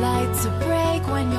light to break when